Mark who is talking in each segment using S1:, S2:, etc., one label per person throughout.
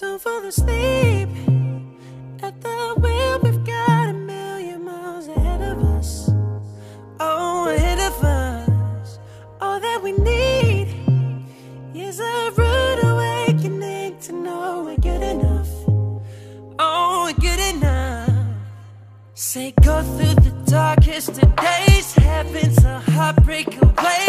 S1: don't fall asleep at the wheel. We've got a million miles ahead of us. Oh, ahead of us. All that we need is a rude awakening to know we're good enough. Oh, we're good enough. Say, go through the darkest of days. Heaven's a heartbreak away.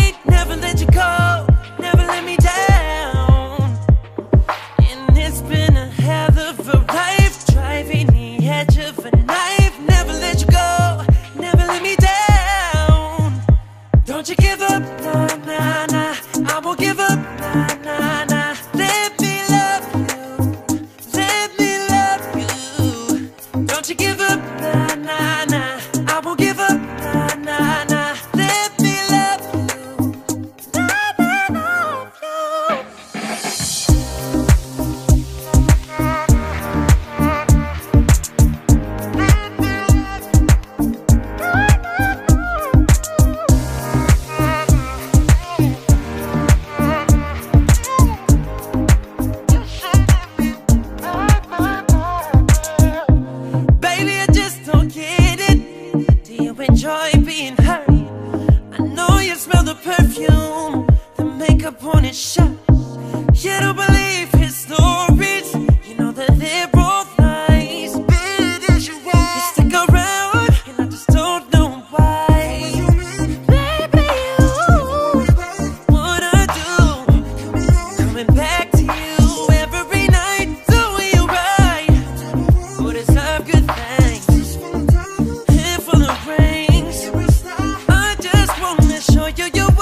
S1: Don't you give up, nah, nah, nah. I won't give up, nah, nah, nah. Let me love you, let me love you. Don't you give up, nah, nah, nah. Enjoy being hurt? I know you smell the perfume, you you